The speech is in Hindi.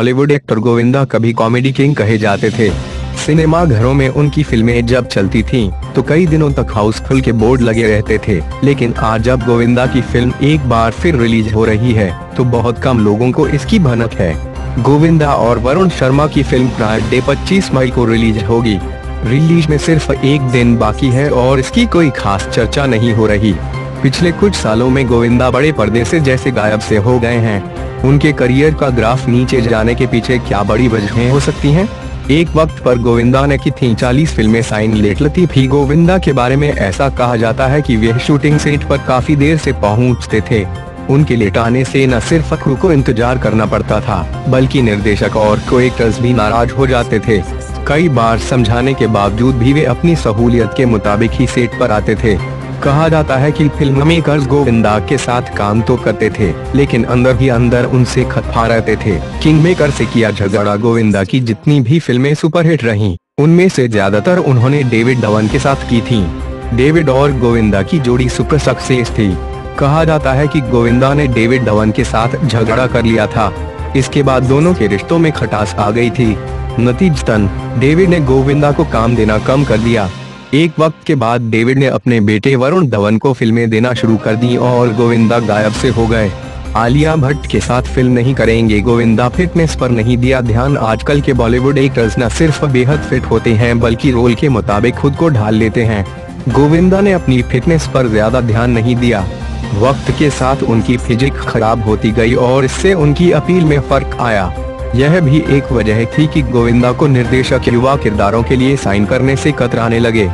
बॉलीवुड एक्टर गोविंदा कभी कॉमेडी किंग कहे जाते थे। सिनेमा घरों में उनकी फ़िल्में जब चलती थीं, तो कई दिनों तक हाउसफुल के बोर्ड लगे रहते थे। लेकिन आज जब गोविंदा की फ़िल्म एक बार फिर रिलीज़ हो रही है तो बहुत कम लोगों को इसकी भनक है। गोविंदा और वरुण शर्मा की फ़िल्म प्राइड डे 25 मई को रिलीज़ होगी। रिलीज़ में सिर्फ़ एक दिन बाकी है और इसकी कोई खास चर्चा नहीं हो रही। पिछले कुछ सालों में गोविंदा बड़े पर्दे से जैसे गायब से हो गए हैं। उनके करियर का ग्राफ नीचे जाने के पीछे क्या बड़ी वजहें हो सकती हैं? एक वक्त पर गोविंदा ने की थी 40 फ़िल्में साइन लेट। लतीफी गोविंदा के बारे में ऐसा कहा जाता है कि वे शूटिंग सेट पर काफ़ी देर से पहुँचते थे। उनके लेट आने से न सिर्फ़ क्रू को इंतज़ार करना पड़ता था, बल्कि निर्देशक और को भी नाराज़ हो जाते थे। कई बार समझाने के बावजूद भी वे अपनी सहूलियत के मुताबिक ही सेट पर आते थे। कहा जाता है कि फ़िल्म मेकर्स गोविंदा के साथ काम तो करते थे लेकिन अंदर ही अंदर उनसे खतफा रहते थे। किंग मेकर से किया झगड़ा गोविंदा की जितनी भी फ़िल्में सुपरहिट रहीं, उनमें से ज़्यादातर उन्होंने डेविड धवन के साथ की थीं। डेविड और गोविंदा की जोड़ी सुपर सक्सेस थी। कहा जाता है कि गोविंदा ने डेविड धवन के साथ झगड़ा कर लिया था। इसके बाद दोनों के रिश्तों में खटास आ गई थी। नतीजतन डेविड ने गोविंदा को काम देना कम कर दिया। एक वक्त के बाद डेविड ने अपने बेटे वरुण धवन को फ़िल्में देना शुरू कर दी और गोविंदा गायब से हो गए। आलिया भट्ट के साथ फ़िल्म नहीं करेंगे। गोविंदा फिटनेस पर नहीं दिया ध्यान। आजकल के बॉलीवुड एक्टर्स न सिर्फ़ बेहद फिट होते हैं, बल्कि रोल के मुताबिक खुद को ढाल लेते हैं। गोविंदा ने अपनी फिटनेस पर ज़्यादा ध्यान नहीं दिया। वक्त के साथ उनकी फिजिक खराब होती गई और इससे उनकी अपील में फ़र्क आया। यह भी एक वजह थी कि गोविंदा को निर्देशक युवा किरदारों के लिए साइन करने से कतराने लगे।